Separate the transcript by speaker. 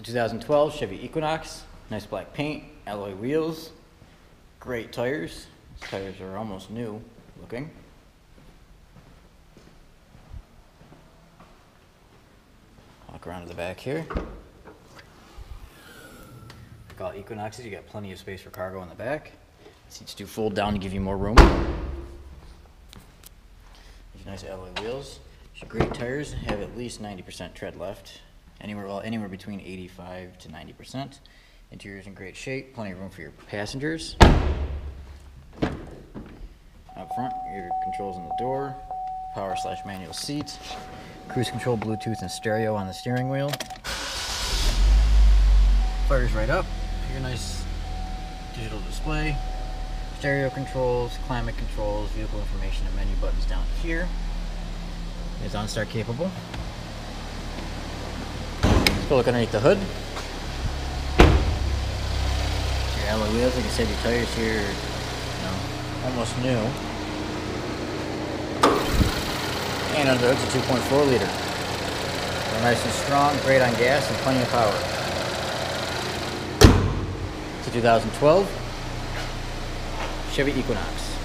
Speaker 1: The 2012 Chevy Equinox, nice black paint, alloy wheels, great tires. These tires are almost new looking. Walk around to the back here. Like all Equinoxes, you got plenty of space for cargo in the back. Seats do fold down to give you more room. These nice alloy wheels. Great tires, have at least 90% tread left. Anywhere, well, anywhere between 85 to 90%. Interior's in great shape, plenty of room for your passengers. Up front, your controls on the door, power slash manual seat, cruise control, Bluetooth, and stereo on the steering wheel. Fires right up, your nice digital display, stereo controls, climate controls, vehicle information, and menu buttons down here. Is OnStar capable. Go look underneath the hood. Your alloy wheels, like I said, your tires here, are, you know, almost new. And under the hood's a 2.4 liter. They're nice and strong, great on gas, and plenty of power. It's a 2012 Chevy Equinox.